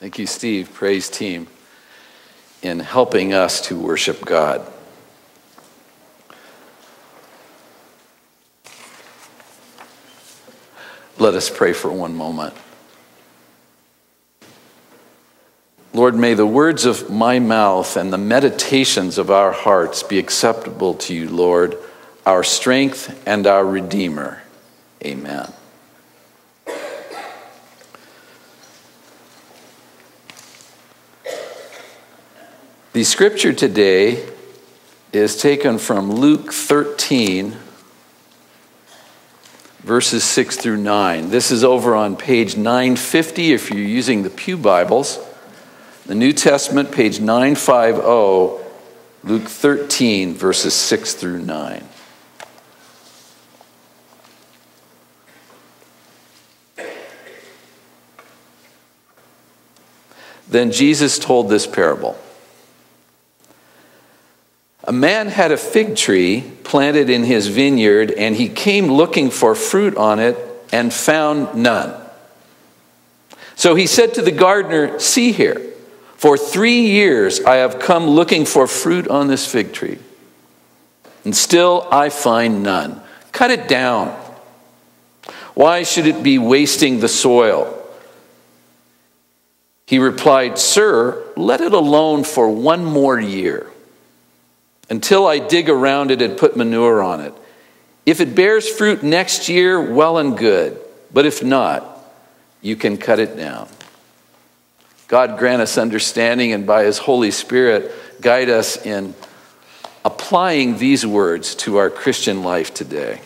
Thank you, Steve, praise team, in helping us to worship God. Let us pray for one moment. Lord, may the words of my mouth and the meditations of our hearts be acceptable to you, Lord, our strength and our Redeemer. Amen. The scripture today is taken from Luke 13, verses 6 through 9. This is over on page 950 if you're using the Pew Bibles. The New Testament, page 950, Luke 13, verses 6 through 9. Then Jesus told this parable. A man had a fig tree planted in his vineyard, and he came looking for fruit on it and found none. So he said to the gardener, See here, for three years I have come looking for fruit on this fig tree, and still I find none. Cut it down. Why should it be wasting the soil? He replied, Sir, let it alone for one more year until I dig around it and put manure on it. If it bears fruit next year, well and good. But if not, you can cut it down. God grant us understanding and by His Holy Spirit guide us in applying these words to our Christian life today.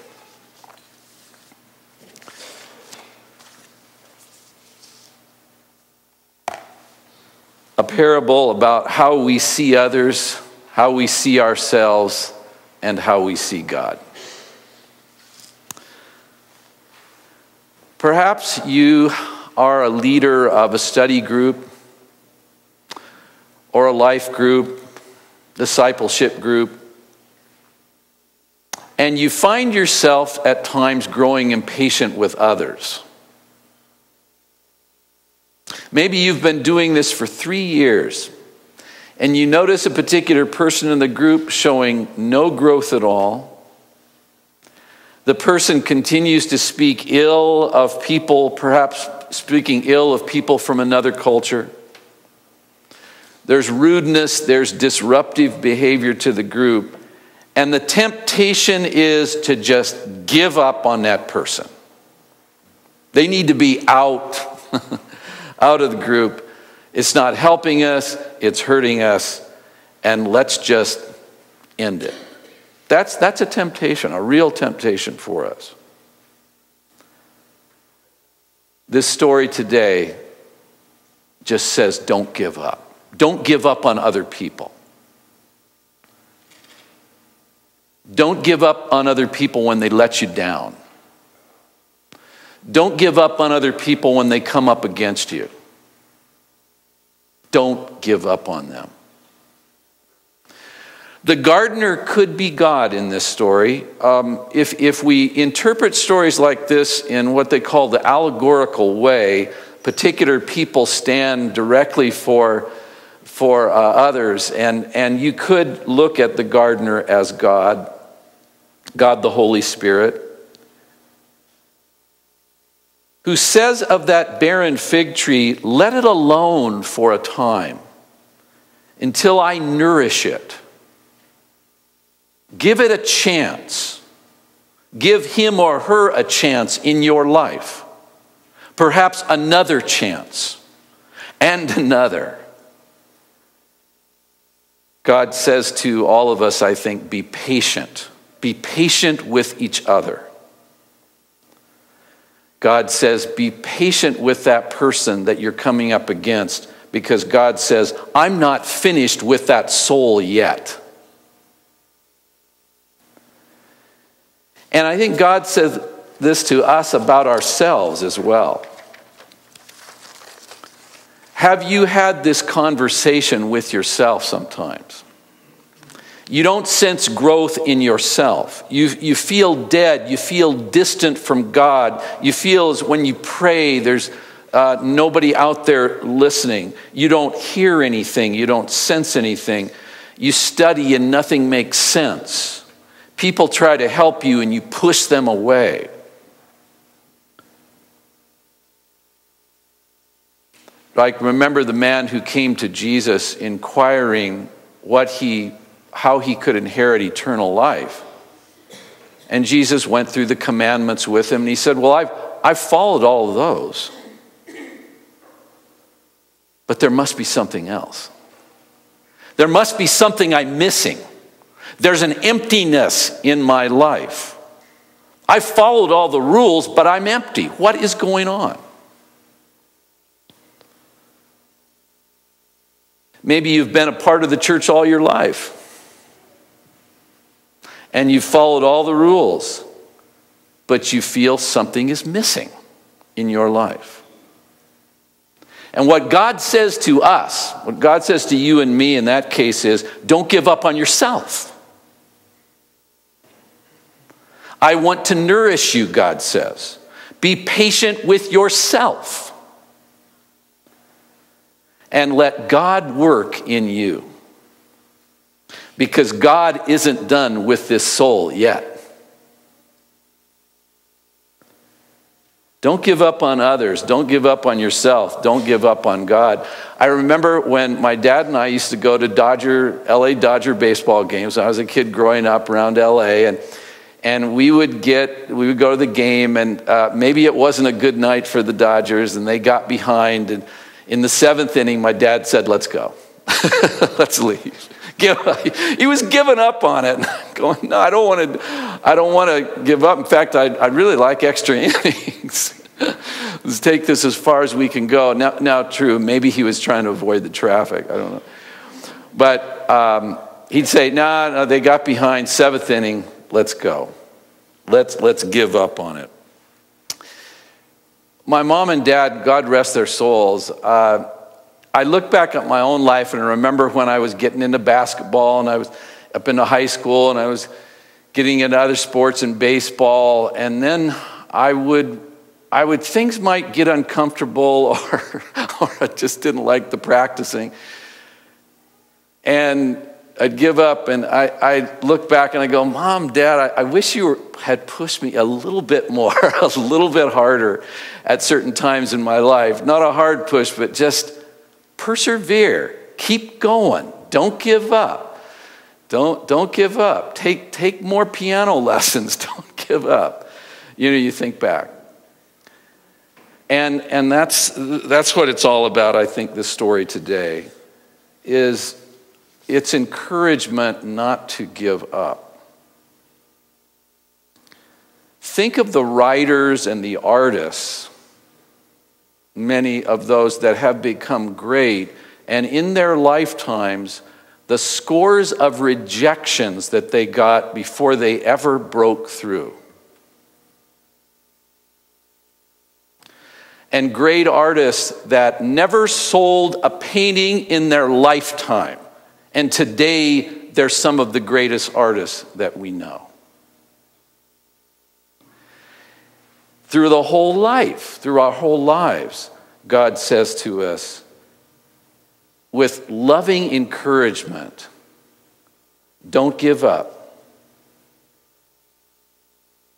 A parable about how we see others how we see ourselves, and how we see God. Perhaps you are a leader of a study group or a life group, discipleship group, and you find yourself at times growing impatient with others. Maybe you've been doing this for three years and you notice a particular person in the group showing no growth at all, the person continues to speak ill of people, perhaps speaking ill of people from another culture. There's rudeness, there's disruptive behavior to the group, and the temptation is to just give up on that person. They need to be out, out of the group it's not helping us, it's hurting us, and let's just end it. That's, that's a temptation, a real temptation for us. This story today just says don't give up. Don't give up on other people. Don't give up on other people when they let you down. Don't give up on other people when they come up against you. Don't give up on them. The gardener could be God in this story. Um, if, if we interpret stories like this in what they call the allegorical way, particular people stand directly for, for uh, others, and, and you could look at the gardener as God, God the Holy Spirit who says of that barren fig tree, Let it alone for a time until I nourish it. Give it a chance. Give him or her a chance in your life. Perhaps another chance and another. God says to all of us, I think, be patient. Be patient with each other. God says, be patient with that person that you're coming up against because God says, I'm not finished with that soul yet. And I think God says this to us about ourselves as well. Have you had this conversation with yourself sometimes? You don't sense growth in yourself. You, you feel dead. You feel distant from God. You feel as when you pray, there's, uh, nobody out there listening. You don't hear anything, you don't sense anything. You study and nothing makes sense. People try to help you and you push them away. Like, remember the man who came to Jesus inquiring what he, how he could inherit eternal life. And Jesus went through the commandments with him and he said, Well, I've, I've followed all of those. But there must be something else. There must be something I'm missing. There's an emptiness in my life. I followed all the rules, but I'm empty. What is going on? Maybe you've been a part of the church all your life and you've followed all the rules, but you feel something is missing in your life. And what God says to us, what God says to you and me in that case is don't give up on yourself. I want to nourish you, God says. Be patient with yourself and let God work in you. Because God isn't done with this soul yet. Don't give up on others. Don't give up on yourself. Don't give up on God. I remember when my dad and I used to go to Dodger, LA Dodger baseball games. I was a kid growing up around LA, and and we would get we would go to the game, and uh, maybe it wasn't a good night for the Dodgers, and they got behind, and in the seventh inning, my dad said, Let's go. Let's leave. He was giving up on it. Going, no, I don't want to. I don't want to give up. In fact, I I really like extra innings. Let's take this as far as we can go. Now, now, true. Maybe he was trying to avoid the traffic. I don't know. But um, he'd say, "No, nah, they got behind seventh inning. Let's go. Let's let's give up on it." My mom and dad, God rest their souls, uh, I look back at my own life and remember when I was getting into basketball and I was up into high school and I was getting into other sports and baseball, and then I would, I would things might get uncomfortable or, or I just didn't like the practicing. And I'd give up and I, I look back and I go, Mom, Dad, I, I wish you were, had pushed me a little bit more, a little bit harder at certain times in my life. Not a hard push, but just persevere. Keep going. Don't give up. Don't, don't give up. Take, take more piano lessons. Don't give up. You know, you think back. And, and that's, that's what it's all about, I think, this story today, is it's encouragement not to give up. Think of the writers and the artists, many of those that have become great, and in their lifetimes, the scores of rejections that they got before they ever broke through. And great artists that never sold a painting in their lifetime. And today, they're some of the greatest artists that we know. Through the whole life, through our whole lives, God says to us, with loving encouragement, don't give up.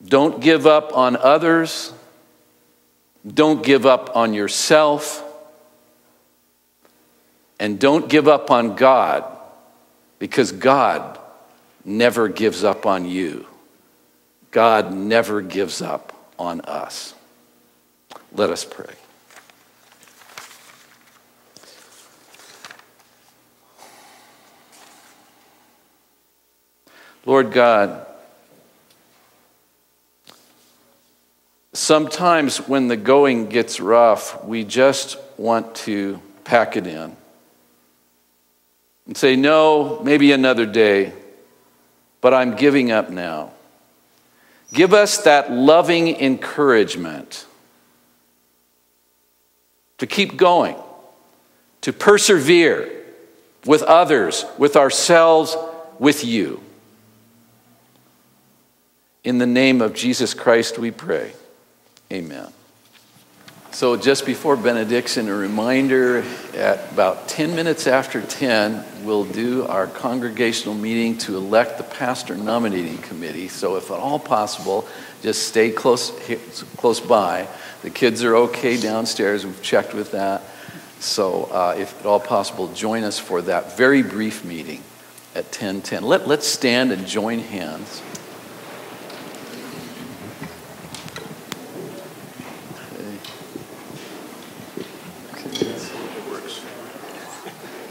Don't give up on others. Don't give up on yourself. And don't give up on God because God never gives up on you. God never gives up on us. Let us pray. Lord God, sometimes when the going gets rough, we just want to pack it in and say, No, maybe another day, but I'm giving up now. Give us that loving encouragement to keep going, to persevere with others, with ourselves, with you. In the name of Jesus Christ, we pray. Amen. So, just before benediction, a reminder at about 10 minutes after 10, we'll do our congregational meeting to elect the pastor nominating committee. So, if at all possible, just stay close, close by. The kids are okay downstairs, we've checked with that. So, uh, if at all possible, join us for that very brief meeting at 10:10. Let, let's stand and join hands.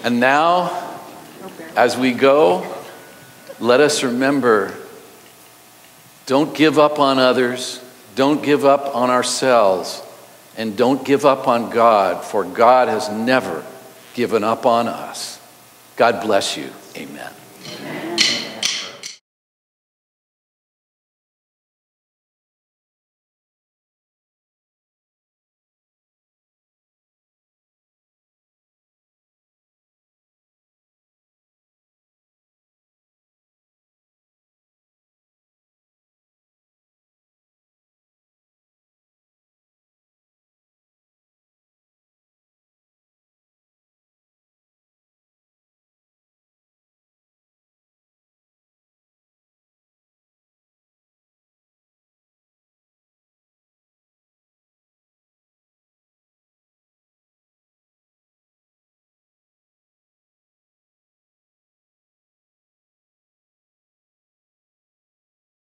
And now, as we go, let us remember don't give up on others, don't give up on ourselves, and don't give up on God, for God has never given up on us. God bless you. Amen. Amen.